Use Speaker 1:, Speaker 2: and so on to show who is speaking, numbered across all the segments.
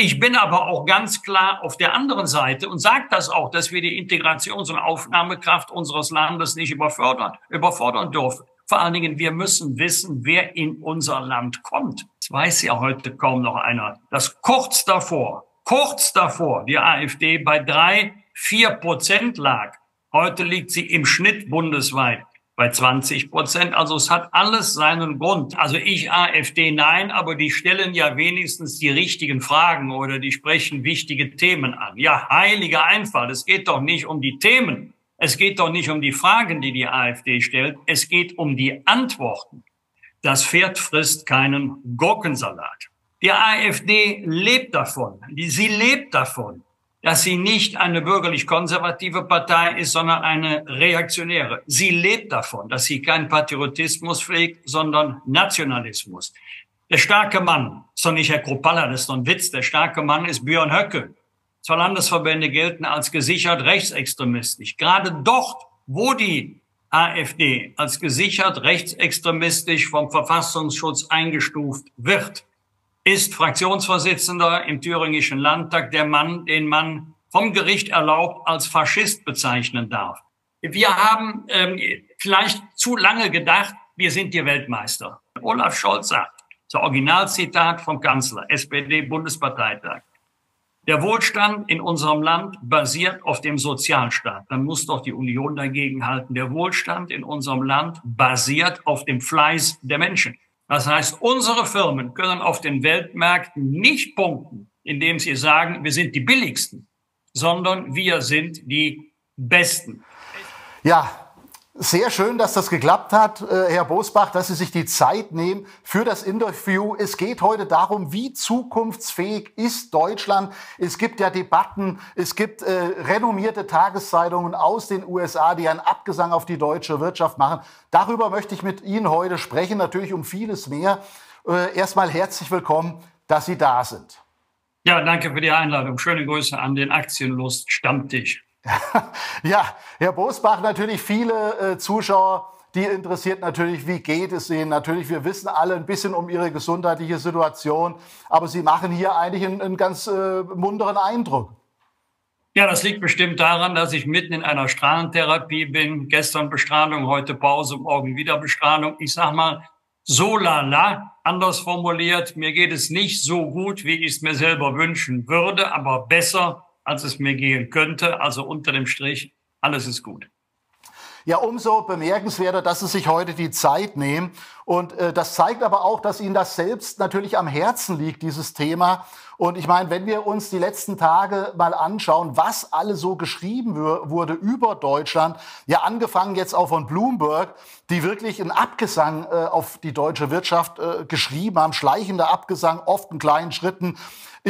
Speaker 1: Ich bin aber auch ganz klar auf der anderen Seite und sage das auch, dass wir die Integrations- und Aufnahmekraft unseres Landes nicht überfordern, überfordern dürfen. Vor allen Dingen, wir müssen wissen, wer in unser Land kommt. Das weiß ja heute kaum noch einer. Das kurz davor, kurz davor, die AfD bei drei, vier Prozent lag. Heute liegt sie im Schnitt bundesweit bei 20 Prozent. Also es hat alles seinen Grund. Also ich AfD nein, aber die stellen ja wenigstens die richtigen Fragen oder die sprechen wichtige Themen an. Ja, heiliger Einfall. Es geht doch nicht um die Themen. Es geht doch nicht um die Fragen, die die AfD stellt. Es geht um die Antworten. Das Pferd frisst keinen Gurkensalat. Die AfD lebt davon. Sie lebt davon, dass sie nicht eine bürgerlich-konservative Partei ist, sondern eine reaktionäre. Sie lebt davon, dass sie keinen Patriotismus pflegt, sondern Nationalismus. Der starke Mann, doch nicht Herr Kropalla, das ist doch ein Witz, der starke Mann ist Björn Höcke. Zwei Landesverbände gelten als gesichert rechtsextremistisch. Gerade dort, wo die AfD als gesichert rechtsextremistisch vom Verfassungsschutz eingestuft wird, ist Fraktionsvorsitzender im thüringischen Landtag der Mann, den man vom Gericht erlaubt als Faschist bezeichnen darf. Wir haben ähm, vielleicht zu lange gedacht, wir sind die Weltmeister. Olaf Scholz sagt, das Originalzitat vom Kanzler, SPD-Bundesparteitag, der Wohlstand in unserem Land basiert auf dem Sozialstaat. Dann muss doch die Union dagegen halten. Der Wohlstand in unserem Land basiert auf dem Fleiß der Menschen. Das heißt, unsere Firmen können auf den Weltmärkten nicht punkten, indem sie sagen, wir sind die billigsten, sondern wir sind die besten.
Speaker 2: Ja, sehr schön, dass das geklappt hat, äh, Herr Bosbach, dass Sie sich die Zeit nehmen für das Interview. Es geht heute darum, wie zukunftsfähig ist Deutschland. Es gibt ja Debatten, es gibt äh, renommierte Tageszeitungen aus den USA, die einen Abgesang auf die deutsche Wirtschaft machen. Darüber möchte ich mit Ihnen heute sprechen, natürlich um vieles mehr. Äh, erstmal herzlich willkommen, dass Sie da sind.
Speaker 1: Ja, danke für die Einladung. Schöne Grüße an den Aktienlust Stammtisch.
Speaker 2: ja, Herr Bosbach, natürlich viele äh, Zuschauer, die interessiert natürlich, wie geht es Ihnen? Natürlich, wir wissen alle ein bisschen um Ihre gesundheitliche Situation, aber Sie machen hier eigentlich einen, einen ganz äh, munteren Eindruck.
Speaker 1: Ja, das liegt bestimmt daran, dass ich mitten in einer Strahlentherapie bin. Gestern Bestrahlung, heute Pause, morgen wieder Bestrahlung. Ich sag mal, so lala, anders formuliert, mir geht es nicht so gut, wie ich es mir selber wünschen würde, aber besser als es mir gehen könnte. Also unter dem Strich, alles ist gut.
Speaker 2: Ja, umso bemerkenswerter, dass Sie sich heute die Zeit nehmen. Und äh, das zeigt aber auch, dass Ihnen das selbst natürlich am Herzen liegt, dieses Thema. Und ich meine, wenn wir uns die letzten Tage mal anschauen, was alles so geschrieben wurde über Deutschland, ja angefangen jetzt auch von Bloomberg, die wirklich einen Abgesang äh, auf die deutsche Wirtschaft äh, geschrieben haben, schleichender Abgesang, oft in kleinen Schritten.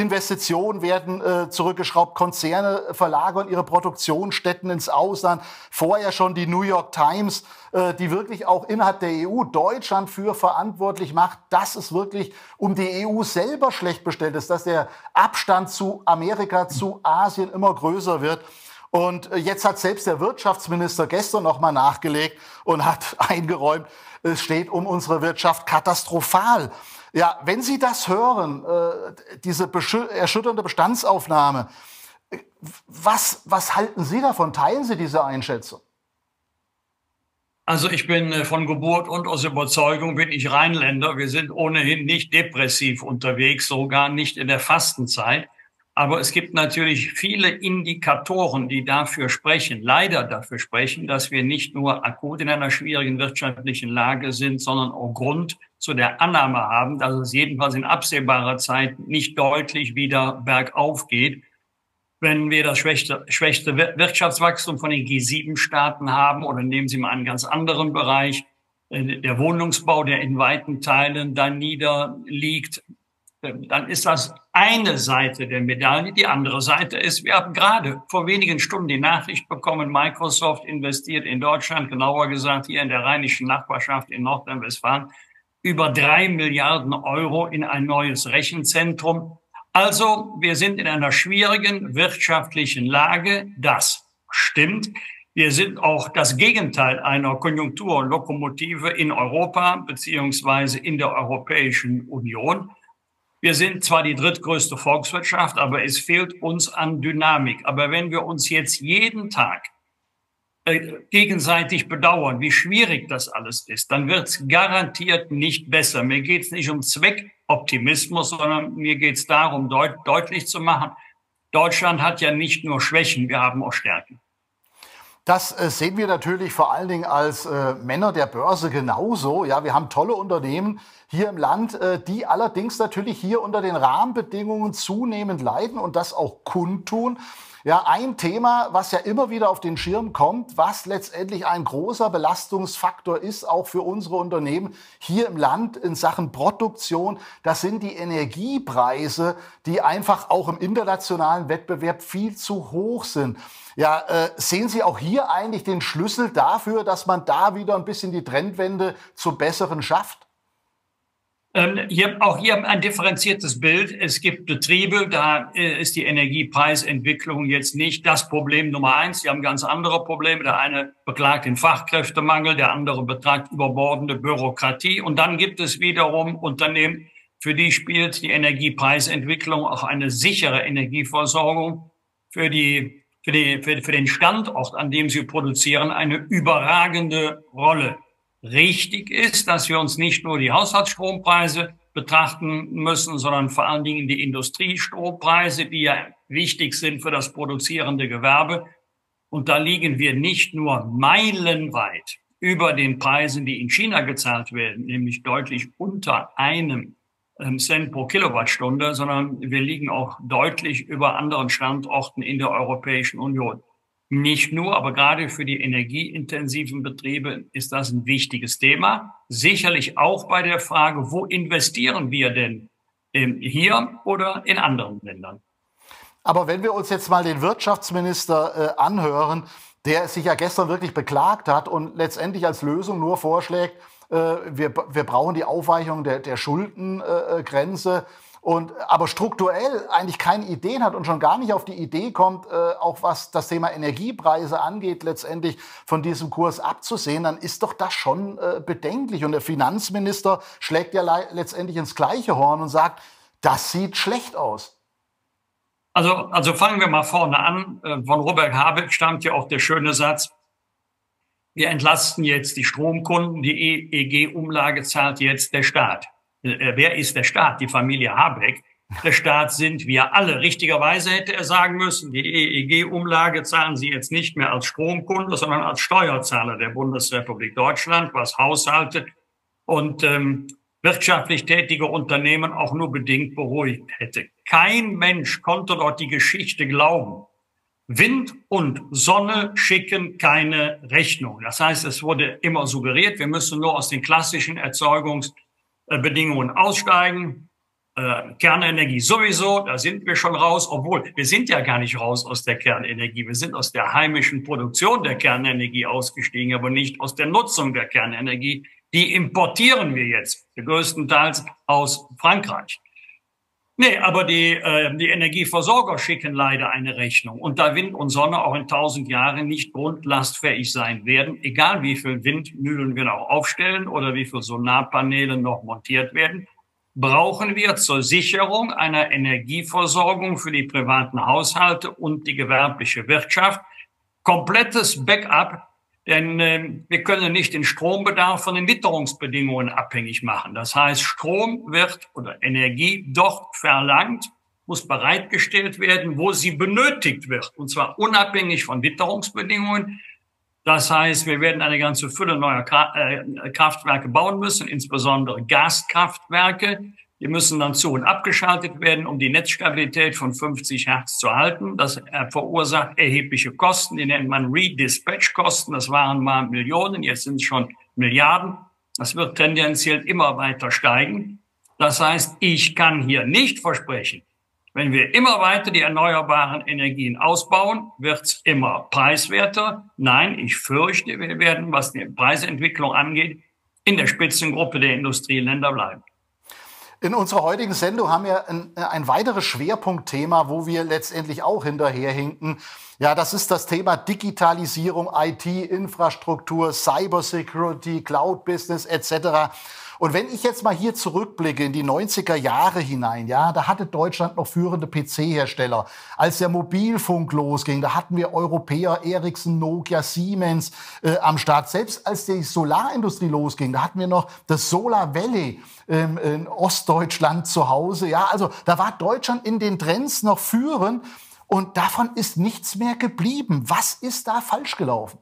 Speaker 2: Investitionen werden äh, zurückgeschraubt, Konzerne verlagern ihre Produktionsstätten ins Ausland. Vorher schon die New York Times, äh, die wirklich auch innerhalb der EU Deutschland für verantwortlich macht, dass es wirklich um die EU selber schlecht bestellt ist, dass der Abstand zu Amerika, zu Asien immer größer wird. Und äh, jetzt hat selbst der Wirtschaftsminister gestern noch mal nachgelegt und hat eingeräumt, es steht um unsere Wirtschaft katastrophal. Ja, wenn Sie das hören, äh, diese erschütternde Bestandsaufnahme, was, was halten Sie davon? Teilen Sie diese Einschätzung?
Speaker 1: Also ich bin äh, von Geburt und aus Überzeugung bin ich Rheinländer. Wir sind ohnehin nicht depressiv unterwegs, sogar nicht in der Fastenzeit. Aber es gibt natürlich viele Indikatoren, die dafür sprechen, leider dafür sprechen, dass wir nicht nur akut in einer schwierigen wirtschaftlichen Lage sind, sondern auch Grund zu der Annahme haben, dass es jedenfalls in absehbarer Zeit nicht deutlich wieder bergauf geht. Wenn wir das schwächste, schwächste Wirtschaftswachstum von den G7-Staaten haben oder nehmen Sie mal einen ganz anderen Bereich, äh, der Wohnungsbau, der in weiten Teilen da niederliegt, dann ist das eine Seite der Medaille. Die andere Seite ist, wir haben gerade vor wenigen Stunden die Nachricht bekommen, Microsoft investiert in Deutschland, genauer gesagt hier in der rheinischen Nachbarschaft in Nordrhein-Westfalen, über drei Milliarden Euro in ein neues Rechenzentrum. Also wir sind in einer schwierigen wirtschaftlichen Lage. Das stimmt. Wir sind auch das Gegenteil einer Konjunkturlokomotive in Europa beziehungsweise in der Europäischen Union. Wir sind zwar die drittgrößte Volkswirtschaft, aber es fehlt uns an Dynamik. Aber wenn wir uns jetzt jeden Tag gegenseitig bedauern, wie schwierig das alles ist, dann wird es garantiert nicht besser. Mir geht es nicht um Zweckoptimismus, sondern mir geht es darum, deut deutlich zu machen, Deutschland hat ja nicht nur Schwächen, wir haben auch Stärken.
Speaker 2: Das äh, sehen wir natürlich vor allen Dingen als äh, Männer der Börse genauso. Ja, wir haben tolle Unternehmen hier im Land, äh, die allerdings natürlich hier unter den Rahmenbedingungen zunehmend leiden und das auch kundtun. Ja, ein Thema, was ja immer wieder auf den Schirm kommt, was letztendlich ein großer Belastungsfaktor ist, auch für unsere Unternehmen hier im Land in Sachen Produktion, das sind die Energiepreise, die einfach auch im internationalen Wettbewerb viel zu hoch sind. Ja, äh, sehen Sie auch hier eigentlich den Schlüssel dafür, dass man da wieder ein bisschen die Trendwende zu Besseren schafft?
Speaker 1: Ähm, hier, auch hier ein differenziertes Bild. Es gibt Betriebe, da äh, ist die Energiepreisentwicklung jetzt nicht das Problem Nummer eins. Sie haben ganz andere Probleme. Der eine beklagt den Fachkräftemangel, der andere beklagt überbordende Bürokratie. Und dann gibt es wiederum Unternehmen, für die spielt die Energiepreisentwicklung auch eine sichere Energieversorgung für die für, die, für, für den Standort, an dem sie produzieren, eine überragende Rolle richtig ist, dass wir uns nicht nur die Haushaltsstrompreise betrachten müssen, sondern vor allen Dingen die Industriestrompreise, die ja wichtig sind für das produzierende Gewerbe. Und da liegen wir nicht nur meilenweit über den Preisen, die in China gezahlt werden, nämlich deutlich unter einem ähm, Cent pro Kilowattstunde, sondern wir liegen auch deutlich über anderen Standorten in der Europäischen Union. Nicht nur, aber gerade für die energieintensiven Betriebe ist das ein wichtiges Thema. Sicherlich auch bei der Frage, wo investieren wir denn ähm, hier oder in anderen Ländern?
Speaker 2: Aber wenn wir uns jetzt mal den Wirtschaftsminister äh, anhören, der sich ja gestern wirklich beklagt hat und letztendlich als Lösung nur vorschlägt, äh, wir, wir brauchen die Aufweichung der, der Schuldengrenze. Äh, und aber strukturell eigentlich keine Ideen hat und schon gar nicht auf die Idee kommt, äh, auch was das Thema Energiepreise angeht, letztendlich von diesem Kurs abzusehen, dann ist doch das schon äh, bedenklich. Und der Finanzminister schlägt ja letztendlich ins gleiche Horn und sagt, das sieht schlecht aus.
Speaker 1: Also, also fangen wir mal vorne an. Äh, von Robert Habeck stammt ja auch der schöne Satz, wir entlasten jetzt die Stromkunden, die EEG-Umlage zahlt jetzt der Staat. Äh, wer ist der Staat? Die Familie Habeck. Der Staat sind wir alle. Richtigerweise hätte er sagen müssen, die EEG-Umlage zahlen Sie jetzt nicht mehr als Stromkunde, sondern als Steuerzahler der Bundesrepublik Deutschland, was Haushalte und ähm, wirtschaftlich tätige Unternehmen auch nur bedingt beruhigt hätte. Kein Mensch konnte dort die Geschichte glauben. Wind und Sonne schicken keine Rechnung. Das heißt, es wurde immer suggeriert, wir müssen nur aus den klassischen Erzeugungs- äh, Bedingungen aussteigen. Äh, Kernenergie sowieso, da sind wir schon raus, obwohl wir sind ja gar nicht raus aus der Kernenergie. Wir sind aus der heimischen Produktion der Kernenergie ausgestiegen, aber nicht aus der Nutzung der Kernenergie. Die importieren wir jetzt größtenteils aus Frankreich. Nee, aber die, äh, die Energieversorger schicken leider eine Rechnung. Und da Wind und Sonne auch in tausend Jahren nicht grundlastfähig sein werden, egal wie viel Windmühlen wir noch aufstellen oder wie viel Solarpaneele noch montiert werden, brauchen wir zur Sicherung einer Energieversorgung für die privaten Haushalte und die gewerbliche Wirtschaft komplettes Backup denn äh, wir können nicht den Strombedarf von den Witterungsbedingungen abhängig machen. Das heißt, Strom wird oder Energie dort verlangt, muss bereitgestellt werden, wo sie benötigt wird. Und zwar unabhängig von Witterungsbedingungen. Das heißt, wir werden eine ganze Fülle neuer äh, Kraftwerke bauen müssen, insbesondere Gaskraftwerke, die müssen dann zu und abgeschaltet werden, um die Netzstabilität von 50 Hertz zu halten. Das verursacht erhebliche Kosten. Die nennt man Redispatch-Kosten. Das waren mal Millionen, jetzt sind es schon Milliarden. Das wird tendenziell immer weiter steigen. Das heißt, ich kann hier nicht versprechen, wenn wir immer weiter die erneuerbaren Energien ausbauen, wird's immer preiswerter. Nein, ich fürchte, wir werden, was die Preisentwicklung angeht, in der Spitzengruppe der Industrieländer bleiben.
Speaker 2: In unserer heutigen Sendung haben wir ein, ein weiteres Schwerpunktthema, wo wir letztendlich auch hinterherhinken. Ja, das ist das Thema Digitalisierung, IT, Infrastruktur, Cybersecurity, Cloud Business etc. Und wenn ich jetzt mal hier zurückblicke in die 90er Jahre hinein, ja, da hatte Deutschland noch führende PC-Hersteller. Als der Mobilfunk losging, da hatten wir Europäer, Ericsson, Nokia, Siemens äh, am Start. Selbst als die Solarindustrie losging, da hatten wir noch das Solar Valley ähm, in Ostdeutschland zu Hause. Ja, also da war Deutschland in den Trends noch führend und davon ist nichts mehr geblieben. Was ist da falsch gelaufen?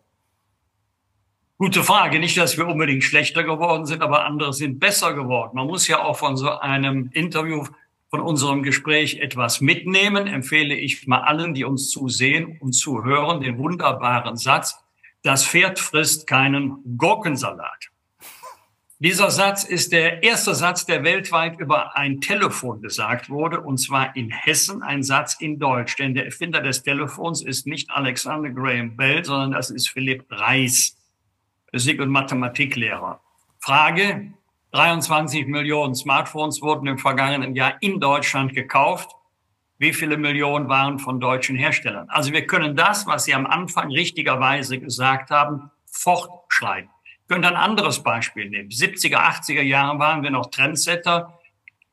Speaker 1: Gute Frage. Nicht, dass wir unbedingt schlechter geworden sind, aber andere sind besser geworden. Man muss ja auch von so einem Interview, von unserem Gespräch etwas mitnehmen. Empfehle ich mal allen, die uns zusehen und zuhören, den wunderbaren Satz, das Pferd frisst keinen Gurkensalat. Dieser Satz ist der erste Satz, der weltweit über ein Telefon gesagt wurde, und zwar in Hessen, ein Satz in Deutsch. Denn der Erfinder des Telefons ist nicht Alexander Graham Bell, sondern das ist Philipp Reis. Physik- und Mathematiklehrer. Frage, 23 Millionen Smartphones wurden im vergangenen Jahr in Deutschland gekauft. Wie viele Millionen waren von deutschen Herstellern? Also wir können das, was Sie am Anfang richtigerweise gesagt haben, fortschreiten. Wir können ein anderes Beispiel nehmen. 70er, 80er Jahre waren wir noch Trendsetter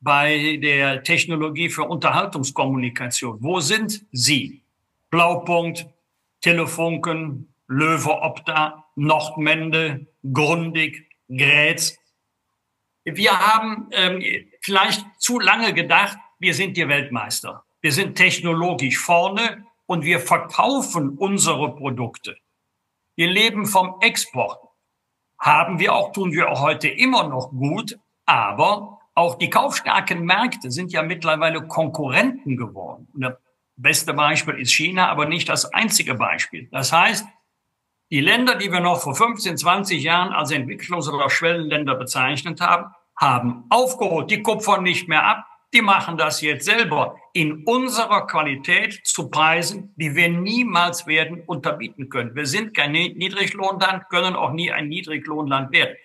Speaker 1: bei der Technologie für Unterhaltungskommunikation. Wo sind Sie? Blaupunkt, Telefunken, Löwe Opta, Nordmende, Grundig, Grätz. Wir haben ähm, vielleicht zu lange gedacht, wir sind die Weltmeister. Wir sind technologisch vorne und wir verkaufen unsere Produkte. Wir leben vom Export. Haben wir auch, tun wir auch heute immer noch gut, aber auch die kaufstarken Märkte sind ja mittlerweile Konkurrenten geworden. Und das beste Beispiel ist China, aber nicht das einzige Beispiel. Das heißt, die Länder, die wir noch vor 15, 20 Jahren als Entwicklungs- oder Schwellenländer bezeichnet haben, haben aufgeholt. Die kupfern nicht mehr ab. Die machen das jetzt selber in unserer Qualität zu Preisen, die wir niemals werden unterbieten können. Wir sind kein Niedriglohnland, können auch nie ein Niedriglohnland werden.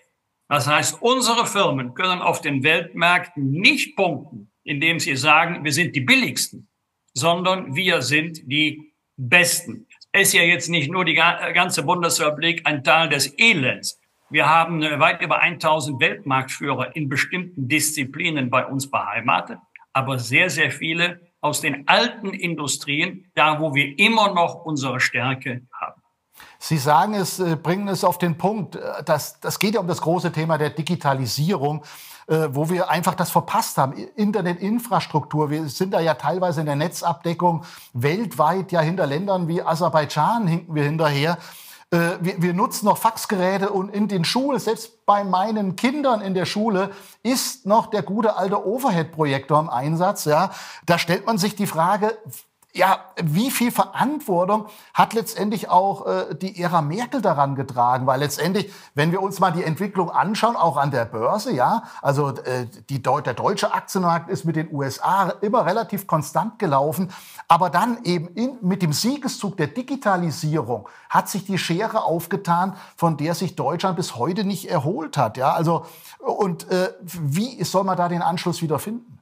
Speaker 1: Das heißt, unsere Firmen können auf den Weltmärkten nicht punkten, indem sie sagen, wir sind die billigsten, sondern wir sind die besten ist ja jetzt nicht nur die ganze Bundesrepublik ein Teil des Elends. Wir haben äh, weit über 1000 Weltmarktführer in bestimmten Disziplinen bei uns beheimatet, aber sehr, sehr viele aus den alten Industrien, da wo wir immer noch unsere Stärke haben.
Speaker 2: Sie sagen es, äh, bringen es auf den Punkt, äh, dass, das geht ja um das große Thema der Digitalisierung. Äh, wo wir einfach das verpasst haben. Internetinfrastruktur, wir sind da ja teilweise in der Netzabdeckung weltweit ja hinter Ländern wie Aserbaidschan hinken wir hinterher. Äh, wir, wir nutzen noch Faxgeräte und in den Schulen, selbst bei meinen Kindern in der Schule, ist noch der gute alte Overhead-Projektor im Einsatz. Ja, da stellt man sich die Frage, ja, wie viel Verantwortung hat letztendlich auch äh, die Ära Merkel daran getragen? Weil letztendlich, wenn wir uns mal die Entwicklung anschauen, auch an der Börse, ja, also äh, die, der deutsche Aktienmarkt ist mit den USA immer relativ konstant gelaufen, aber dann eben in, mit dem Siegeszug der Digitalisierung hat sich die Schere aufgetan, von der sich Deutschland bis heute nicht erholt hat, ja, also und äh, wie soll man da den Anschluss wieder finden?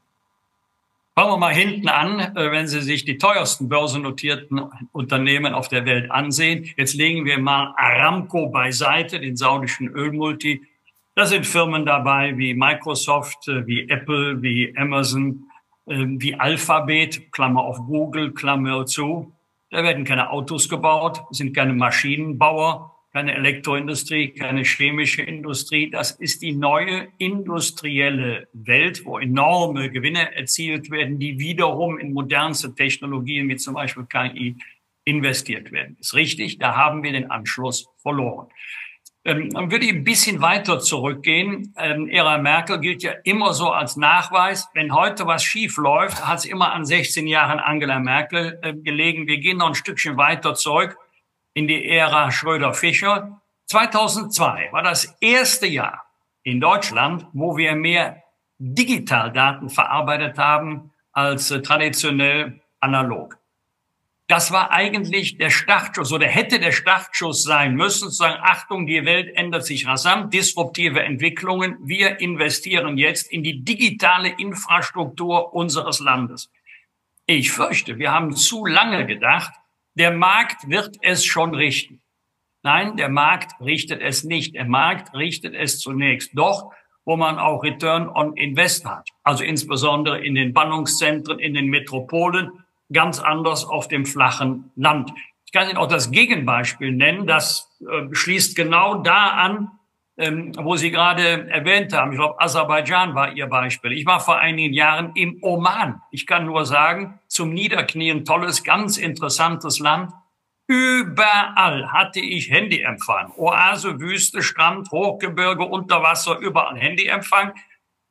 Speaker 1: Fangen wir mal hinten an, äh, wenn Sie sich die teuersten börsennotierten Unternehmen auf der Welt ansehen. Jetzt legen wir mal Aramco beiseite, den saudischen Ölmulti. Da sind Firmen dabei wie Microsoft, äh, wie Apple, wie Amazon, ähm, wie Alphabet, Klammer auf Google, Klammer zu. Da werden keine Autos gebaut, sind keine Maschinenbauer, keine Elektroindustrie, keine chemische Industrie. Das ist die neue industrielle Welt, wo enorme Gewinne erzielt werden, die wiederum in modernste Technologien wie zum Beispiel KI investiert werden. Ist richtig, da haben wir den Anschluss verloren. Ähm, dann würde ich ein bisschen weiter zurückgehen. Ähm, Ära Merkel gilt ja immer so als Nachweis. Wenn heute was schief läuft, hat es immer an 16 Jahren Angela Merkel äh, gelegen. Wir gehen noch ein Stückchen weiter zurück in die Ära Schröder-Fischer. 2002 war das erste Jahr in Deutschland, wo wir mehr Digitaldaten verarbeitet haben als äh, traditionell analog. Das war eigentlich der Startschuss oder hätte der Startschuss sein müssen, zu sagen, Achtung, die Welt ändert sich rasant, disruptive Entwicklungen. Wir investieren jetzt in die digitale Infrastruktur unseres Landes. Ich fürchte, wir haben zu lange gedacht, der Markt wird es schon richten. Nein, der Markt richtet es nicht. Der Markt richtet es zunächst doch wo man auch Return on Invest hat. Also insbesondere in den Ballungszentren, in den Metropolen, ganz anders auf dem flachen Land. Ich kann Ihnen auch das Gegenbeispiel nennen. Das äh, schließt genau da an, ähm, wo Sie gerade erwähnt haben. Ich glaube, Aserbaidschan war Ihr Beispiel. Ich war vor einigen Jahren im Oman. Ich kann nur sagen, zum Niederknien tolles, ganz interessantes Land. Überall hatte ich Handyempfang. Oase, Wüste, Strand, Hochgebirge, Unterwasser, überall Handyempfang.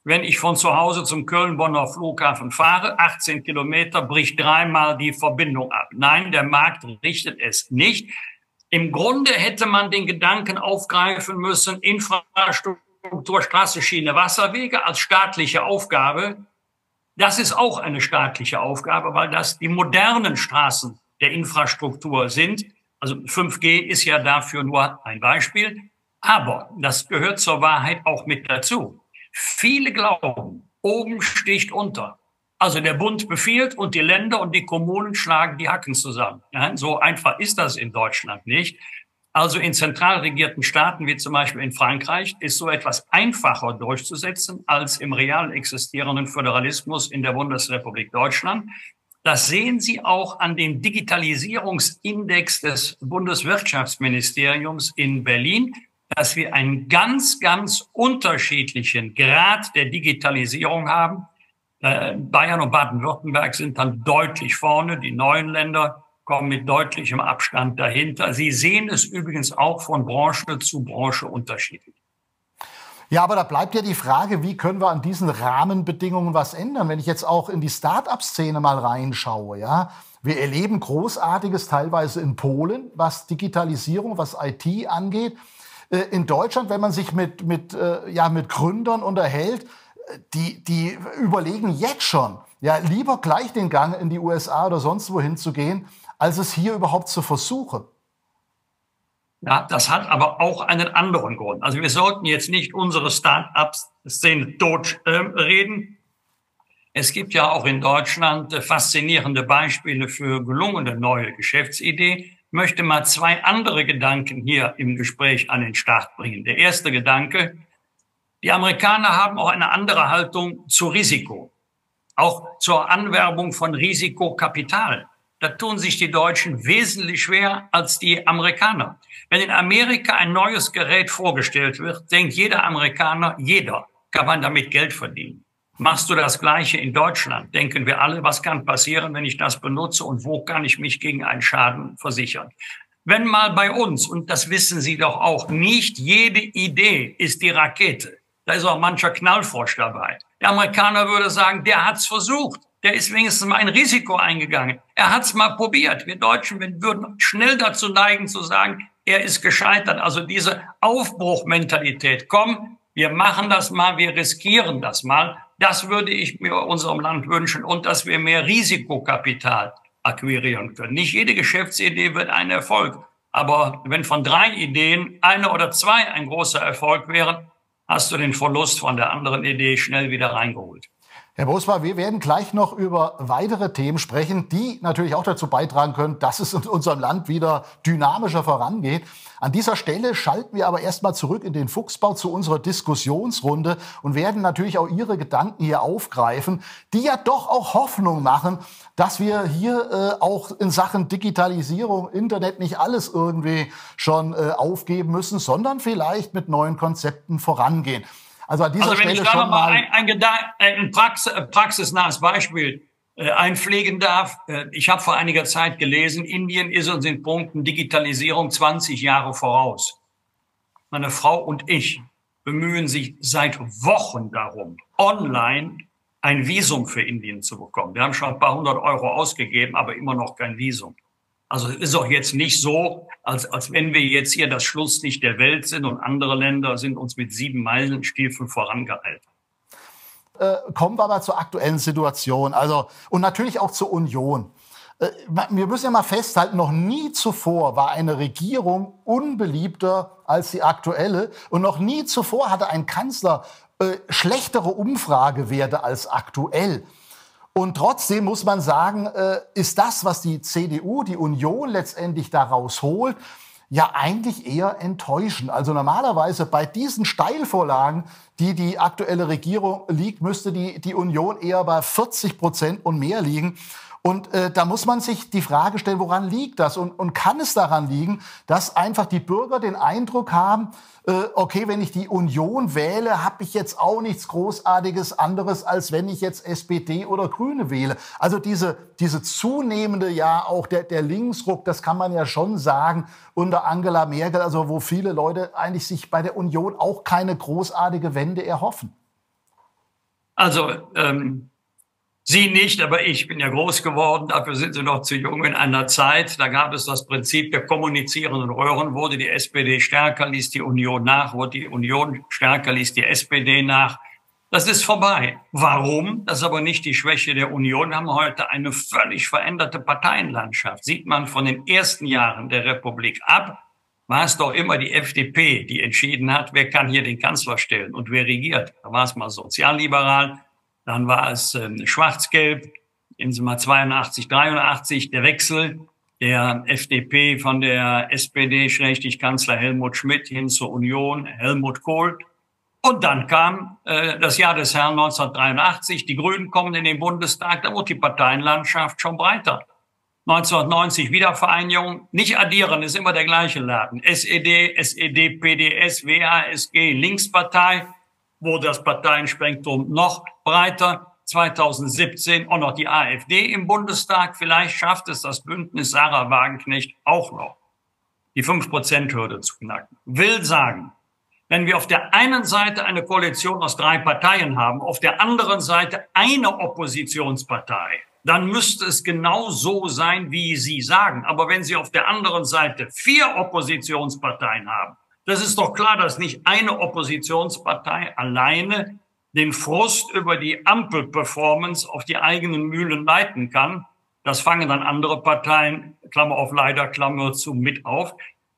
Speaker 1: Wenn ich von zu Hause zum Köln-Bonner Flughafen fahre, 18 Kilometer, bricht dreimal die Verbindung ab. Nein, der Markt richtet es nicht. Im Grunde hätte man den Gedanken aufgreifen müssen, Infrastruktur, Straße, Schiene, Wasserwege als staatliche Aufgabe. Das ist auch eine staatliche Aufgabe, weil das die modernen Straßen der Infrastruktur sind. Also 5G ist ja dafür nur ein Beispiel. Aber das gehört zur Wahrheit auch mit dazu. Viele glauben, oben sticht unter. Also der Bund befiehlt und die Länder und die Kommunen schlagen die Hacken zusammen. So einfach ist das in Deutschland nicht. Also in zentral regierten Staaten wie zum Beispiel in Frankreich ist so etwas einfacher durchzusetzen als im real existierenden Föderalismus in der Bundesrepublik Deutschland. Das sehen Sie auch an dem Digitalisierungsindex des Bundeswirtschaftsministeriums in Berlin, dass wir einen ganz, ganz unterschiedlichen Grad der Digitalisierung haben. Äh, Bayern und Baden-Württemberg sind dann deutlich vorne. Die neuen Länder kommen mit deutlichem Abstand dahinter. Sie sehen es übrigens auch von Branche zu Branche unterschiedlich.
Speaker 2: Ja, aber da bleibt ja die Frage, wie können wir an diesen Rahmenbedingungen was ändern? Wenn ich jetzt auch in die Start-up-Szene mal reinschaue, ja, wir erleben Großartiges teilweise in Polen, was Digitalisierung, was IT angeht. Äh, in Deutschland, wenn man sich mit, mit, äh, ja, mit Gründern unterhält, die, die überlegen jetzt schon, ja, lieber gleich den Gang in die USA oder sonst wohin zu gehen, als es hier überhaupt zu versuchen.
Speaker 1: Ja, das hat aber auch einen anderen Grund. Also wir sollten jetzt nicht unsere Start-up-Szene tot äh, reden. Es gibt ja auch in Deutschland äh, faszinierende Beispiele für gelungene neue Geschäftsideen. Ich möchte mal zwei andere Gedanken hier im Gespräch an den Start bringen. Der erste Gedanke, die Amerikaner haben auch eine andere Haltung zu Risiko, auch zur Anwerbung von Risikokapital. Da tun sich die Deutschen wesentlich schwer als die Amerikaner. Wenn in Amerika ein neues Gerät vorgestellt wird, denkt jeder Amerikaner, jeder kann man damit Geld verdienen. Machst du das Gleiche in Deutschland? Denken wir alle, was kann passieren, wenn ich das benutze und wo kann ich mich gegen einen Schaden versichern? Wenn mal bei uns, und das wissen Sie doch auch, nicht jede Idee ist die Rakete. Da ist auch mancher Knallfrosch dabei. Der Amerikaner würde sagen, der hat's versucht. Der ist wenigstens mal ein Risiko eingegangen. Er hat's mal probiert. Wir Deutschen würden schnell dazu neigen zu sagen, er ist gescheitert. Also diese Aufbruchmentalität, komm, wir machen das mal, wir riskieren das mal. Das würde ich mir unserem Land wünschen und dass wir mehr Risikokapital akquirieren können. Nicht jede Geschäftsidee wird ein Erfolg. Aber wenn von drei Ideen eine oder zwei ein großer Erfolg wären, hast du den Verlust von der anderen Idee schnell wieder reingeholt.
Speaker 2: Herr Bosma, wir werden gleich noch über weitere Themen sprechen, die natürlich auch dazu beitragen können, dass es in unserem Land wieder dynamischer vorangeht. An dieser Stelle schalten wir aber erstmal zurück in den Fuchsbau zu unserer Diskussionsrunde und werden natürlich auch Ihre Gedanken hier aufgreifen, die ja doch auch Hoffnung machen, dass wir hier äh, auch in Sachen Digitalisierung, Internet nicht alles irgendwie schon äh, aufgeben müssen, sondern vielleicht mit neuen Konzepten vorangehen.
Speaker 1: Also an dieser also wenn Stelle ich da schon mal ein, ein, ein Praxis, äh, praxisnahes Beispiel äh, einpflegen darf. Äh, ich habe vor einiger Zeit gelesen, Indien ist uns in Punkten Digitalisierung 20 Jahre voraus. Meine Frau und ich bemühen sich seit Wochen darum, online ein Visum für Indien zu bekommen. Wir haben schon ein paar hundert Euro ausgegeben, aber immer noch kein Visum. Also es ist auch jetzt nicht so, als, als wenn wir jetzt hier das Schlusslicht der Welt sind und andere Länder sind uns mit sieben Meilenstiefeln vorangeeilt.
Speaker 2: Äh, kommen wir aber zur aktuellen Situation, also und natürlich auch zur Union. Äh, wir müssen ja mal festhalten, noch nie zuvor war eine Regierung unbeliebter als die aktuelle und noch nie zuvor hatte ein Kanzler äh, schlechtere Umfragewerte als aktuell. Und trotzdem muss man sagen, äh, ist das, was die CDU, die Union letztendlich daraus holt, ja eigentlich eher enttäuschen. Also normalerweise bei diesen Steilvorlagen, die die aktuelle Regierung liegt, müsste die, die Union eher bei 40 Prozent und mehr liegen. Und äh, da muss man sich die Frage stellen, woran liegt das? Und, und kann es daran liegen, dass einfach die Bürger den Eindruck haben, äh, okay, wenn ich die Union wähle, habe ich jetzt auch nichts Großartiges anderes, als wenn ich jetzt SPD oder Grüne wähle. Also diese, diese zunehmende, ja auch der, der Linksruck, das kann man ja schon sagen, unter Angela Merkel, also wo viele Leute eigentlich sich bei der Union auch keine großartige Wende erhoffen.
Speaker 1: Also ähm Sie nicht, aber ich bin ja groß geworden. Dafür sind Sie noch zu jung in einer Zeit. Da gab es das Prinzip der kommunizierenden Röhren. Wurde die SPD stärker, ließ die Union nach. Wurde die Union stärker, ließ die SPD nach. Das ist vorbei. Warum? Das ist aber nicht die Schwäche der Union. Wir haben heute eine völlig veränderte Parteienlandschaft. Sieht man von den ersten Jahren der Republik ab, war es doch immer die FDP, die entschieden hat, wer kann hier den Kanzler stellen und wer regiert. Da war es mal sozialliberal, dann war es ähm, Schwarz-Gelb, in 82, 83 der Wechsel der FDP von der SPD, schrägstrich Kanzler Helmut Schmidt hin zur Union, Helmut Kohl. Und dann kam äh, das Jahr des Herrn 1983, die Grünen kommen in den Bundestag, da wurde die Parteienlandschaft schon breiter. 1990 Wiedervereinigung, nicht addieren, ist immer der gleiche Laden. SED, SED, PDS, WASG, Linkspartei, wurde das Parteienspektrum noch breiter. 2017 auch noch die AfD im Bundestag. Vielleicht schafft es das Bündnis Sarah Wagenknecht auch noch, die 5-Prozent-Hürde zu knacken. Will sagen, wenn wir auf der einen Seite eine Koalition aus drei Parteien haben, auf der anderen Seite eine Oppositionspartei, dann müsste es genau so sein, wie Sie sagen. Aber wenn Sie auf der anderen Seite vier Oppositionsparteien haben, das ist doch klar, dass nicht eine Oppositionspartei alleine den Frust über die Ampelperformance auf die eigenen Mühlen leiten kann. Das fangen dann andere Parteien, Klammer auf leider, Klammer zu, mit auf.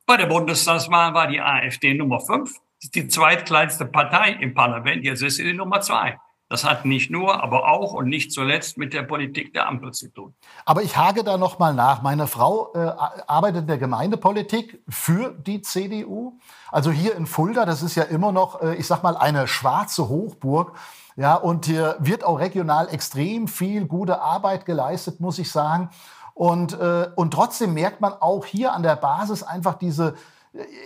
Speaker 1: Bei der Bundestagswahl war die AfD Nummer fünf. Die zweitkleinste Partei im Parlament. Jetzt ist sie die Nummer zwei. Das hat nicht nur, aber auch und nicht zuletzt mit der Politik der Ampel zu tun.
Speaker 2: Aber ich hake da noch mal nach. Meine Frau äh, arbeitet in der Gemeindepolitik für die CDU. Also hier in Fulda, das ist ja immer noch, äh, ich sag mal, eine schwarze Hochburg. Ja, und hier wird auch regional extrem viel gute Arbeit geleistet, muss ich sagen. Und, äh, und trotzdem merkt man auch hier an der Basis einfach diese,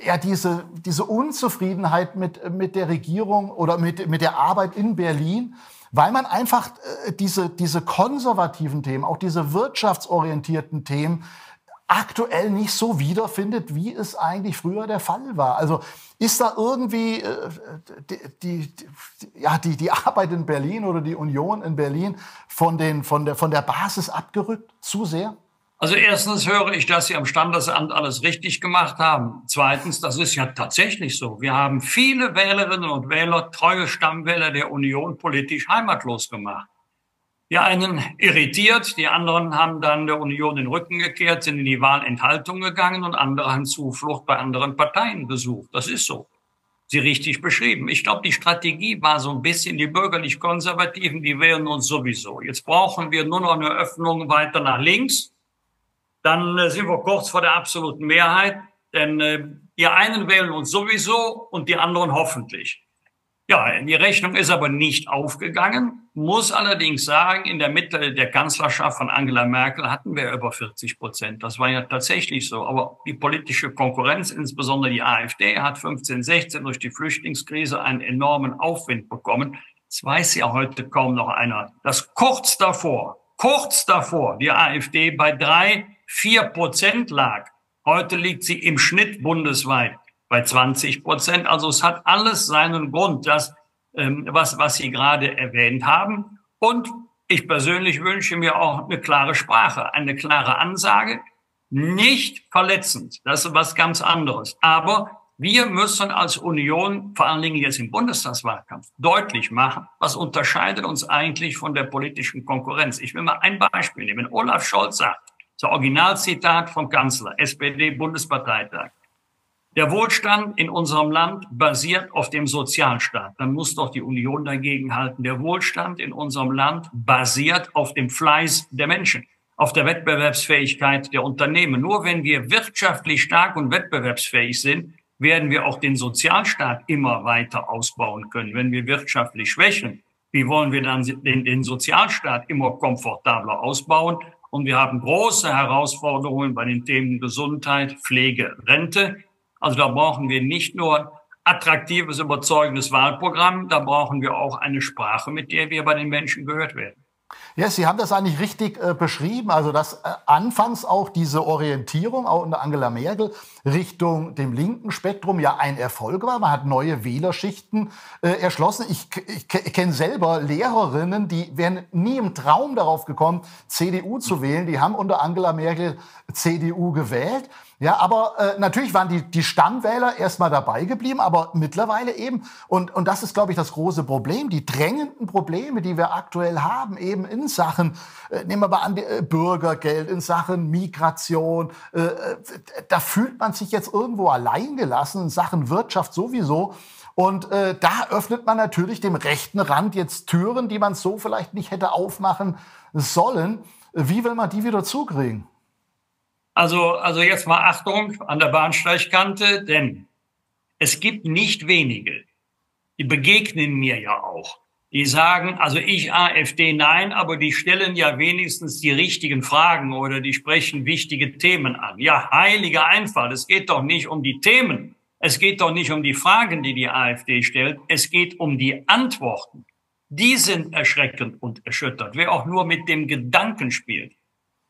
Speaker 2: ja, diese, diese Unzufriedenheit mit, mit der Regierung oder mit, mit der Arbeit in Berlin, weil man einfach äh, diese, diese konservativen Themen, auch diese wirtschaftsorientierten Themen aktuell nicht so wiederfindet, wie es eigentlich früher der Fall war. Also ist da irgendwie äh, die, die, ja, die, die Arbeit in Berlin oder die Union in Berlin von, den, von, der, von der Basis abgerückt zu sehr?
Speaker 1: Also erstens höre ich, dass Sie am Standesamt alles richtig gemacht haben. Zweitens, das ist ja tatsächlich so. Wir haben viele Wählerinnen und Wähler, treue Stammwähler der Union politisch heimatlos gemacht. Die einen irritiert, die anderen haben dann der Union den Rücken gekehrt, sind in die Wahlenthaltung gegangen und andere haben Zuflucht bei anderen Parteien gesucht. Das ist so. Sie richtig beschrieben. Ich glaube, die Strategie war so ein bisschen die bürgerlich-konservativen, die wählen uns sowieso. Jetzt brauchen wir nur noch eine Öffnung weiter nach links dann äh, sind wir kurz vor der absoluten Mehrheit, denn äh, die einen wählen uns sowieso und die anderen hoffentlich. Ja, die Rechnung ist aber nicht aufgegangen, muss allerdings sagen, in der Mitte der Kanzlerschaft von Angela Merkel hatten wir über 40 Prozent. Das war ja tatsächlich so. Aber die politische Konkurrenz, insbesondere die AfD, hat 15, 16 durch die Flüchtlingskrise einen enormen Aufwind bekommen. Das weiß ja heute kaum noch einer. Das kurz davor, kurz davor, die AfD bei drei vier Prozent lag. Heute liegt sie im Schnitt bundesweit bei 20 Prozent. Also es hat alles seinen Grund, das, ähm, was, was Sie gerade erwähnt haben. Und ich persönlich wünsche mir auch eine klare Sprache, eine klare Ansage, nicht verletzend. Das ist was ganz anderes. Aber wir müssen als Union, vor allen Dingen jetzt im Bundestagswahlkampf, deutlich machen, was unterscheidet uns eigentlich von der politischen Konkurrenz. Ich will mal ein Beispiel nehmen. Olaf Scholz sagt, das Originalzitat vom Kanzler, SPD-Bundesparteitag. Der Wohlstand in unserem Land basiert auf dem Sozialstaat. Dann muss doch die Union dagegen halten. Der Wohlstand in unserem Land basiert auf dem Fleiß der Menschen, auf der Wettbewerbsfähigkeit der Unternehmen. Nur wenn wir wirtschaftlich stark und wettbewerbsfähig sind, werden wir auch den Sozialstaat immer weiter ausbauen können. Wenn wir wirtschaftlich schwächen, wie wollen wir dann den, den Sozialstaat immer komfortabler ausbauen? Und wir haben große Herausforderungen bei den Themen Gesundheit, Pflege, Rente. Also da brauchen wir nicht nur attraktives, überzeugendes Wahlprogramm, da brauchen wir auch eine Sprache, mit der wir bei den Menschen gehört werden.
Speaker 2: Ja, Sie haben das eigentlich richtig äh, beschrieben. Also, dass äh, anfangs auch diese Orientierung, auch unter Angela Merkel, Richtung dem linken Spektrum ja ein Erfolg war. Man hat neue Wählerschichten äh, erschlossen. Ich, ich, ich kenne selber Lehrerinnen, die wären nie im Traum darauf gekommen, CDU zu wählen. Die haben unter Angela Merkel CDU gewählt. Ja, aber äh, natürlich waren die, die Stammwähler erstmal dabei geblieben, aber mittlerweile eben, und, und das ist, glaube ich, das große Problem, die drängenden Probleme, die wir aktuell haben, eben in Sachen, äh, nehmen wir mal an, äh, Bürgergeld, in Sachen Migration, äh, äh, da fühlt man sich jetzt irgendwo alleingelassen, in Sachen Wirtschaft sowieso. Und äh, da öffnet man natürlich dem rechten Rand jetzt Türen, die man so vielleicht nicht hätte aufmachen sollen. Wie will man die wieder zukriegen?
Speaker 1: Also, also jetzt mal Achtung an der Bahnsteigkante, denn es gibt nicht wenige, die begegnen mir ja auch. Die sagen, also ich AfD nein, aber die stellen ja wenigstens die richtigen Fragen oder die sprechen wichtige Themen an. Ja, heiliger Einfall. Es geht doch nicht um die Themen. Es geht doch nicht um die Fragen, die die AfD stellt. Es geht um die Antworten. Die sind erschreckend und erschüttert. Wer auch nur mit dem Gedanken spielt,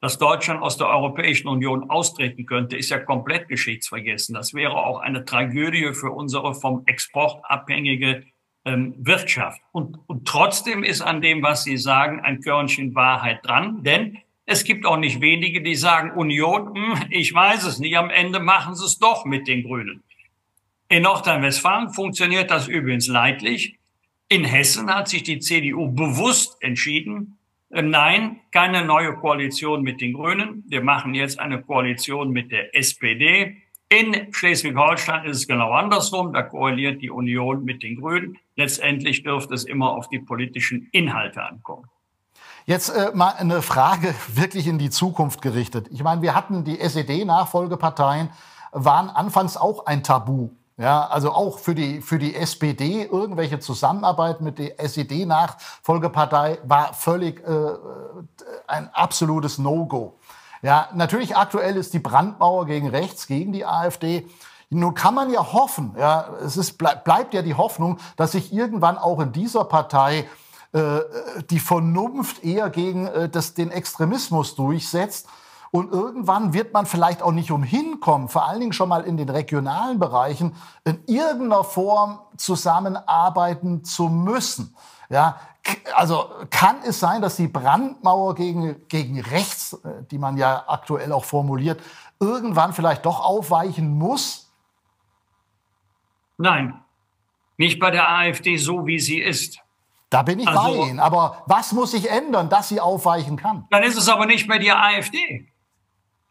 Speaker 1: dass Deutschland aus der Europäischen Union austreten könnte, ist ja komplett geschichtsvergessen. Das wäre auch eine Tragödie für unsere vom Export abhängige ähm, Wirtschaft. Und, und trotzdem ist an dem, was Sie sagen, ein Körnchen Wahrheit dran, denn es gibt auch nicht wenige, die sagen, Union, hm, ich weiß es nicht, am Ende machen sie es doch mit den Grünen. In Nordrhein-Westfalen funktioniert das übrigens leidlich. In Hessen hat sich die CDU bewusst entschieden, nein, keine neue Koalition mit den Grünen. Wir machen jetzt eine Koalition mit der SPD. In Schleswig-Holstein ist es genau andersrum. Da koaliert die Union mit den Grünen. Letztendlich dürfte es immer auf die politischen Inhalte ankommen.
Speaker 2: Jetzt äh, mal eine Frage wirklich in die Zukunft gerichtet. Ich meine, wir hatten die SED-Nachfolgeparteien, waren anfangs auch ein Tabu. Ja, also auch für die, für die SPD irgendwelche Zusammenarbeit mit der SED-Nachfolgepartei war völlig äh, ein absolutes No-Go. Ja, natürlich aktuell ist die Brandmauer gegen rechts, gegen die AfD. Nun kann man ja hoffen, ja, es ist, bleib, bleibt ja die Hoffnung, dass sich irgendwann auch in dieser Partei äh, die Vernunft eher gegen äh, das, den Extremismus durchsetzt und irgendwann wird man vielleicht auch nicht umhin kommen, vor allen Dingen schon mal in den regionalen Bereichen, in irgendeiner Form zusammenarbeiten zu müssen. Ja, also kann es sein, dass die Brandmauer gegen, gegen rechts, äh, die man ja aktuell auch formuliert, irgendwann vielleicht doch aufweichen muss?
Speaker 1: Nein, nicht bei der AfD so, wie sie ist.
Speaker 2: Da bin ich also, bei Ihnen. Aber was muss sich ändern, dass sie aufweichen kann?
Speaker 1: Dann ist es aber nicht mehr die AfD.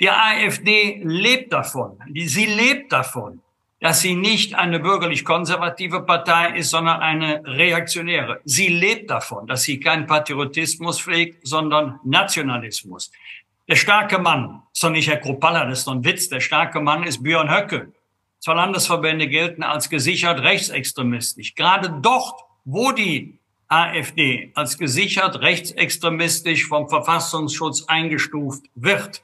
Speaker 1: Die AfD lebt davon, sie lebt davon, dass sie nicht eine bürgerlich-konservative Partei ist, sondern eine reaktionäre. Sie lebt davon, dass sie keinen Patriotismus pflegt, sondern Nationalismus. Der starke Mann, ist doch nicht Herr Kropalla, das ist doch ein Witz, der starke Mann ist Björn Höcke. Zwei Landesverbände gelten als gesichert rechtsextremistisch. Gerade dort, wo die AfD als gesichert rechtsextremistisch vom Verfassungsschutz eingestuft wird,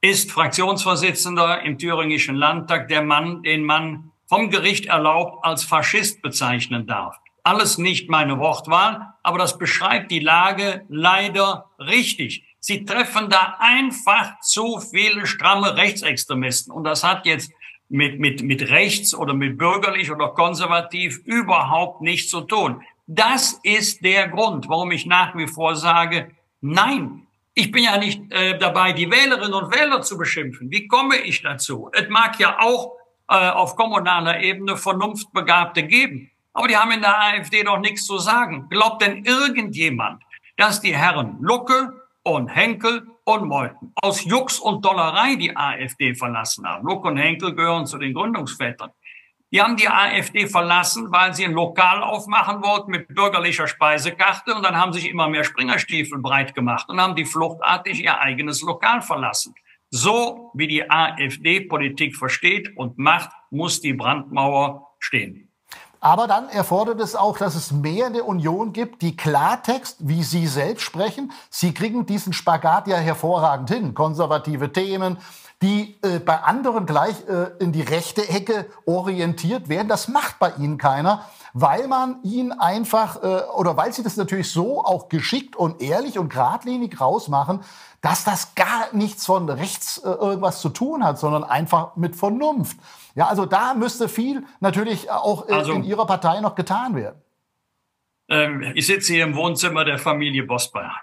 Speaker 1: ist Fraktionsvorsitzender im thüringischen Landtag der Mann, den man vom Gericht erlaubt als Faschist bezeichnen darf. Alles nicht meine Wortwahl, aber das beschreibt die Lage leider richtig. Sie treffen da einfach zu viele stramme Rechtsextremisten. Und das hat jetzt mit, mit, mit rechts oder mit bürgerlich oder konservativ überhaupt nichts zu tun. Das ist der Grund, warum ich nach wie vor sage, nein, ich bin ja nicht äh, dabei, die Wählerinnen und Wähler zu beschimpfen. Wie komme ich dazu? Es mag ja auch äh, auf kommunaler Ebene Vernunftbegabte geben. Aber die haben in der AfD doch nichts zu sagen. Glaubt denn irgendjemand, dass die Herren Lucke und Henkel und Meuthen aus Jux und Dollerei die AfD verlassen haben? Lucke und Henkel gehören zu den Gründungsvätern. Die haben die AfD verlassen, weil sie ein Lokal aufmachen wollten mit bürgerlicher Speisekarte und dann haben sich immer mehr Springerstiefel breit gemacht und haben die fluchtartig ihr eigenes Lokal verlassen. So wie die AfD Politik versteht und macht, muss die Brandmauer stehen.
Speaker 2: Aber dann erfordert es auch, dass es mehr in der Union gibt, die Klartext, wie Sie selbst sprechen. Sie kriegen diesen Spagat ja hervorragend hin. Konservative Themen, die äh, bei anderen gleich äh, in die rechte Ecke orientiert werden. Das macht bei Ihnen keiner, weil man ihn einfach, äh, oder weil Sie das natürlich so auch geschickt und ehrlich und geradlinig rausmachen, dass das gar nichts von rechts äh, irgendwas zu tun hat, sondern einfach mit Vernunft. Ja, also da müsste viel natürlich auch äh, also, in Ihrer Partei noch getan werden.
Speaker 1: Ähm, ich sitze hier im Wohnzimmer der Familie Bosbach.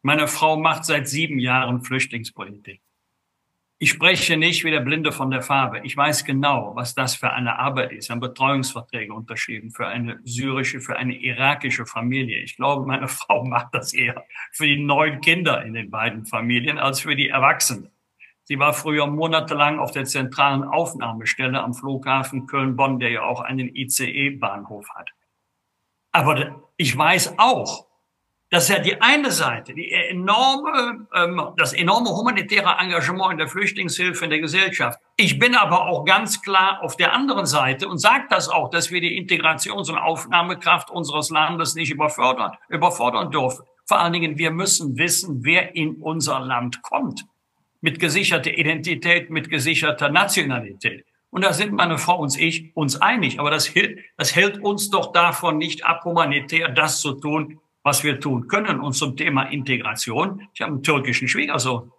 Speaker 1: Meine Frau macht seit sieben Jahren Flüchtlingspolitik. Ich spreche nicht wie der Blinde von der Farbe. Ich weiß genau, was das für eine Arbeit ist. Haben Betreuungsverträge unterschrieben für eine syrische, für eine irakische Familie. Ich glaube, meine Frau macht das eher für die neun Kinder in den beiden Familien als für die Erwachsenen. Sie war früher monatelang auf der zentralen Aufnahmestelle am Flughafen Köln-Bonn, der ja auch einen ICE-Bahnhof hat. Aber ich weiß auch, das ist ja die eine Seite, die enorme, ähm, das enorme humanitäre Engagement in der Flüchtlingshilfe in der Gesellschaft. Ich bin aber auch ganz klar auf der anderen Seite und sage das auch, dass wir die Integrations- und Aufnahmekraft unseres Landes nicht überfordern, überfordern dürfen. Vor allen Dingen, wir müssen wissen, wer in unser Land kommt mit gesicherter Identität, mit gesicherter Nationalität. Und da sind meine Frau und ich uns einig. Aber das, das hält uns doch davon nicht ab, humanitär das zu tun, was wir tun können. Und zum Thema Integration, ich habe einen türkischen Schwiegersohn.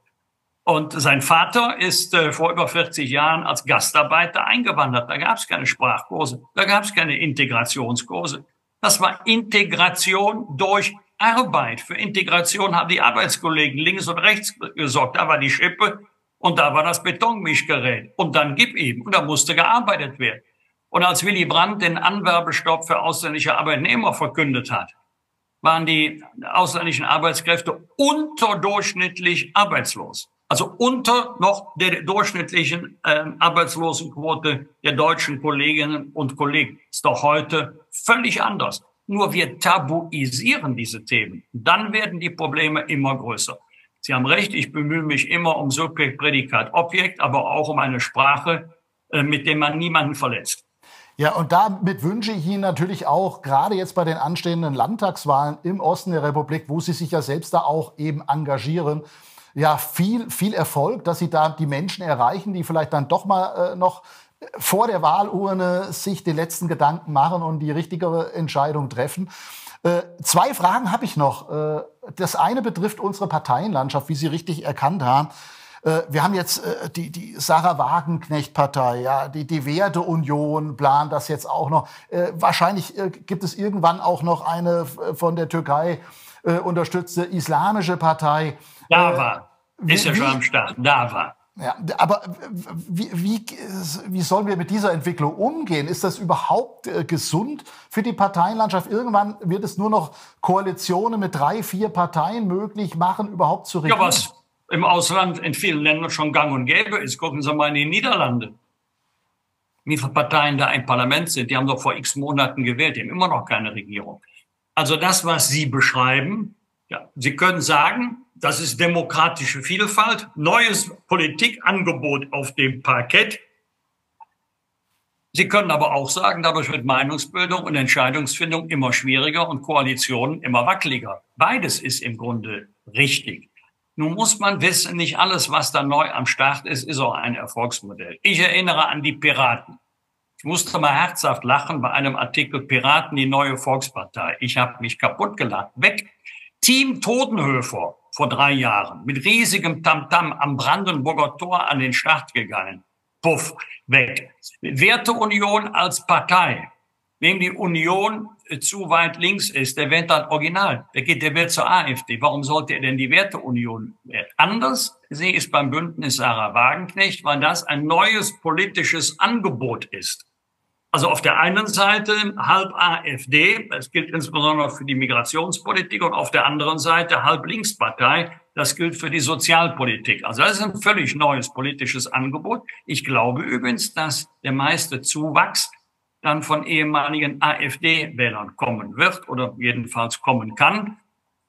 Speaker 1: Und sein Vater ist äh, vor über 40 Jahren als Gastarbeiter eingewandert. Da gab es keine Sprachkurse, da gab es keine Integrationskurse. Das war Integration durch Arbeit. Für Integration haben die Arbeitskollegen links und rechts gesorgt. Da war die Schippe und da war das Betonmischgerät. Und dann gib ihm. Und da musste gearbeitet werden. Und als Willy Brandt den Anwerbestopp für ausländische Arbeitnehmer verkündet hat, waren die ausländischen Arbeitskräfte unterdurchschnittlich arbeitslos. Also unter noch der durchschnittlichen äh, Arbeitslosenquote der deutschen Kolleginnen und Kollegen. Ist doch heute völlig anders. Nur wir tabuisieren diese Themen. Dann werden die Probleme immer größer. Sie haben recht, ich bemühe mich immer um Subjekt, Prädikat, Objekt, aber auch um eine Sprache, äh, mit der man niemanden verletzt.
Speaker 2: Ja, und damit wünsche ich Ihnen natürlich auch, gerade jetzt bei den anstehenden Landtagswahlen im Osten der Republik, wo Sie sich ja selbst da auch eben engagieren, ja, viel, viel Erfolg, dass Sie da die Menschen erreichen, die vielleicht dann doch mal äh, noch vor der Wahlurne sich die letzten Gedanken machen und die richtige Entscheidung treffen. Äh, zwei Fragen habe ich noch. Äh, das eine betrifft unsere Parteienlandschaft, wie Sie richtig erkannt haben. Äh, wir haben jetzt äh, die, die Sarah Wagenknecht-Partei, ja, die, die Werteunion plant das jetzt auch noch. Äh, wahrscheinlich äh, gibt es irgendwann auch noch eine von der Türkei unterstützte islamische Partei.
Speaker 1: Dava. Ist ja schon am Start. Dava.
Speaker 2: Ja, aber wie, wie, wie sollen wir mit dieser Entwicklung umgehen? Ist das überhaupt äh, gesund für die Parteienlandschaft? Irgendwann wird es nur noch Koalitionen mit drei, vier Parteien möglich machen, überhaupt zu regieren.
Speaker 1: Ja, was im Ausland in vielen Ländern schon gang und gäbe ist. Gucken Sie mal in die Niederlande. Wie viele Parteien da im Parlament sind, die haben doch vor x Monaten gewählt, die haben immer noch keine Regierung. Also das, was Sie beschreiben, ja, Sie können sagen, das ist demokratische Vielfalt, neues Politikangebot auf dem Parkett. Sie können aber auch sagen, dadurch wird Meinungsbildung und Entscheidungsfindung immer schwieriger und Koalitionen immer wackeliger. Beides ist im Grunde richtig. Nun muss man wissen, nicht alles, was da neu am Start ist, ist auch ein Erfolgsmodell. Ich erinnere an die Piraten. Ich musste mal herzhaft lachen bei einem Artikel Piraten, die neue Volkspartei. Ich habe mich kaputt gelacht. Weg. Team Totenhöfer vor drei Jahren mit riesigem Tamtam am Brandenburger Tor an den Start gegangen. Puff, weg. Werteunion als Partei. Wem die Union zu weit links ist, der wird dann original. Der geht, der wird zur AfD. Warum sollte er denn die Werteunion werden? Anders sehe ich es beim Bündnis Sarah Wagenknecht, weil das ein neues politisches Angebot ist. Also auf der einen Seite halb AfD, das gilt insbesondere für die Migrationspolitik, und auf der anderen Seite halb Linkspartei, das gilt für die Sozialpolitik. Also das ist ein völlig neues politisches Angebot. Ich glaube übrigens, dass der meiste Zuwachs dann von ehemaligen AfD-Wählern kommen wird oder jedenfalls kommen kann.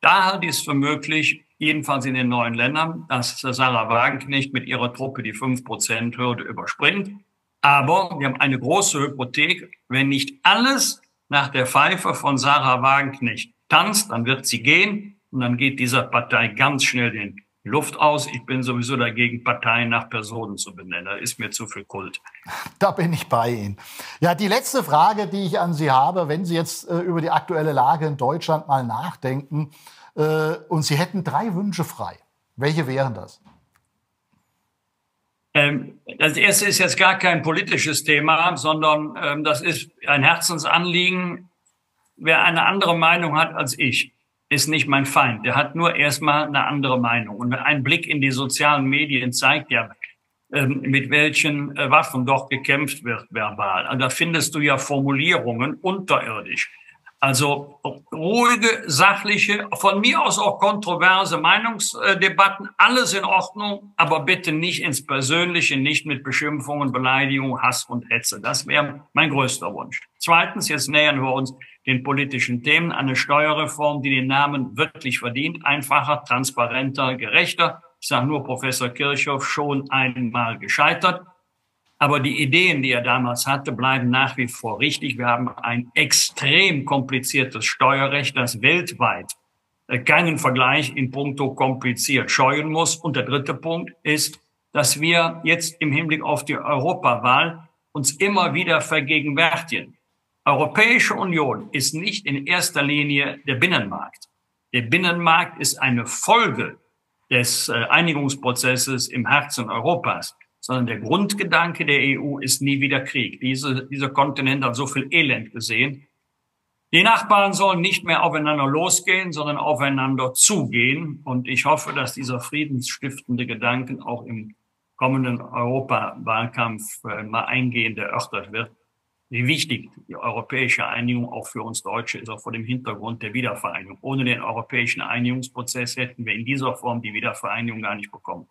Speaker 1: Da halte ich es für möglich, jedenfalls in den neuen Ländern, dass Sarah Wagenknecht mit ihrer Truppe die 5%-Hürde überspringt. Aber wir haben eine große Hypothek. Wenn nicht alles nach der Pfeife von Sarah Wagenknecht tanzt, dann wird sie gehen und dann geht dieser Partei ganz schnell den Luft aus. Ich bin sowieso dagegen, Parteien nach Personen zu benennen. Da ist mir zu viel Kult.
Speaker 2: Da bin ich bei Ihnen. Ja, die letzte Frage, die ich an Sie habe, wenn Sie jetzt äh, über die aktuelle Lage in Deutschland mal nachdenken äh, und Sie hätten drei Wünsche frei, welche wären das?
Speaker 1: Ähm, das erste ist jetzt gar kein politisches Thema, sondern ähm, das ist ein Herzensanliegen. Wer eine andere Meinung hat als ich, ist nicht mein Feind. Der hat nur erstmal eine andere Meinung. Und ein Blick in die sozialen Medien zeigt ja, ähm, mit welchen äh, Waffen doch gekämpft wird verbal. Also da findest du ja Formulierungen unterirdisch. Also ruhige, sachliche, von mir aus auch kontroverse Meinungsdebatten, alles in Ordnung, aber bitte nicht ins Persönliche, nicht mit Beschimpfungen, Beleidigungen, Hass und Hetze. Das wäre mein größter Wunsch. Zweitens, jetzt nähern wir uns den politischen Themen, eine Steuerreform, die den Namen wirklich verdient, einfacher, transparenter, gerechter. Ich sage nur Professor Kirchhoff, schon einmal gescheitert. Aber die Ideen, die er damals hatte, bleiben nach wie vor richtig. Wir haben ein extrem kompliziertes Steuerrecht, das weltweit äh, keinen Vergleich in puncto kompliziert scheuen muss. Und der dritte Punkt ist, dass wir jetzt im Hinblick auf die Europawahl uns immer wieder vergegenwärtigen. Europäische Union ist nicht in erster Linie der Binnenmarkt. Der Binnenmarkt ist eine Folge des äh, Einigungsprozesses im Herzen Europas sondern der Grundgedanke der EU ist nie wieder Krieg. Diese, dieser Kontinent hat so viel Elend gesehen. Die Nachbarn sollen nicht mehr aufeinander losgehen, sondern aufeinander zugehen. Und ich hoffe, dass dieser friedensstiftende Gedanken auch im kommenden Europawahlkampf äh, mal eingehend erörtert wird. Wie wichtig die europäische Einigung auch für uns Deutsche ist, auch vor dem Hintergrund der Wiedervereinigung. Ohne den europäischen Einigungsprozess hätten wir in dieser Form die Wiedervereinigung gar nicht bekommen.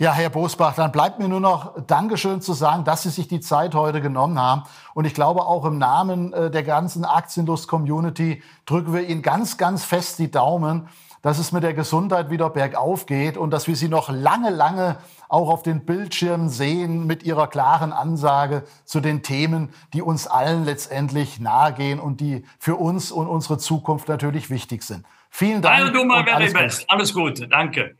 Speaker 2: Ja, Herr Bosbach, dann bleibt mir nur noch Dankeschön zu sagen, dass Sie sich die Zeit heute genommen haben. Und ich glaube, auch im Namen äh, der ganzen Aktienlust-Community drücken wir Ihnen ganz, ganz fest die Daumen, dass es mit der Gesundheit wieder bergauf geht und dass wir Sie noch lange, lange auch auf den Bildschirmen sehen mit Ihrer klaren Ansage zu den Themen, die uns allen letztendlich nahegehen und die für uns und unsere Zukunft natürlich wichtig sind. Vielen Dank.
Speaker 1: Also, du mal alles, alles Gute. Danke.